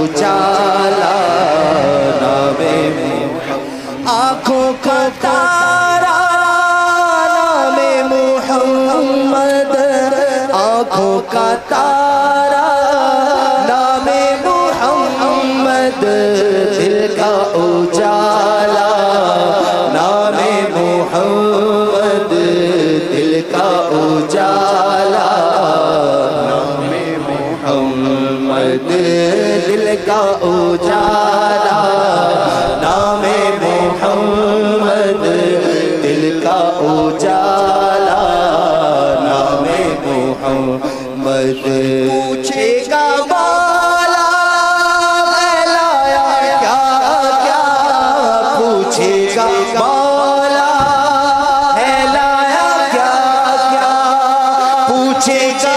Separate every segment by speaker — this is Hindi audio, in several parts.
Speaker 1: उजाला नामे में आँखों का तारा नामे मोहम्मद। आँखों का तारा नामे मोहम्मद। दिल का उजाला नामे मोहम्मद। दिल का उजाला उजाला। नामे मोहम्मद, दिल का उजाला। नामे मोहम्मद। पूछेगा बाला क्या क्या? पूछेगा बाला है लाया क्या क्या? पूछेगा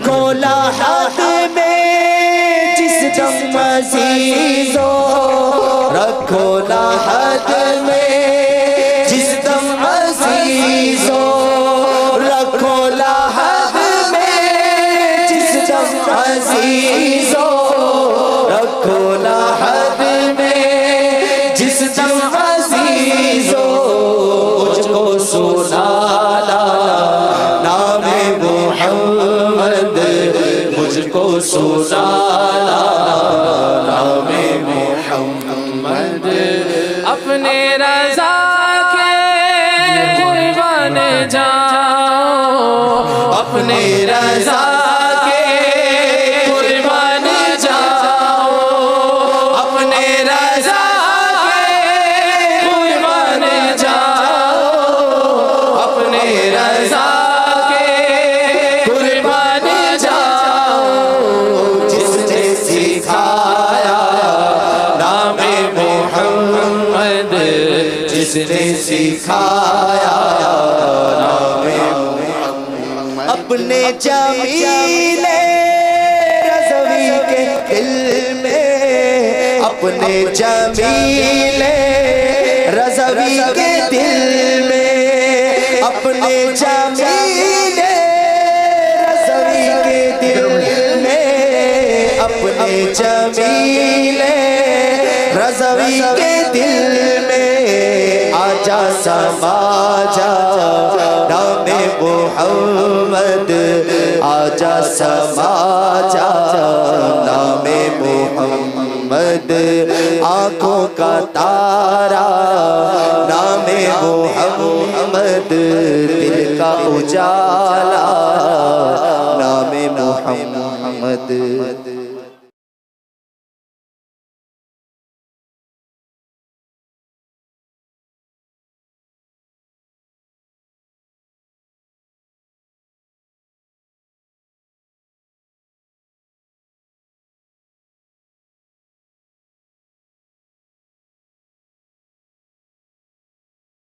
Speaker 1: मोहम्मद हाथ में जिस दम अजीजो रखो लाहत में। मुझको सुनाना नामे मोहम्मद।
Speaker 2: अपने रजा के कुर्बान जाओ अपने रजा
Speaker 1: जिसने सिखाया अपने जमीले रजवी के दिल में, अपने जमीले रजवी के दिल में, अपने जमीले रजवी के दिल में, अपने जमीले रजवी के दिल जा समा जा नाम मोहम्मद आजा समाजा जा नाम मोहम्मद, आँखों का तारा, नाम मोहम्मद, दिल का उजाला, नाम मोहम्मद।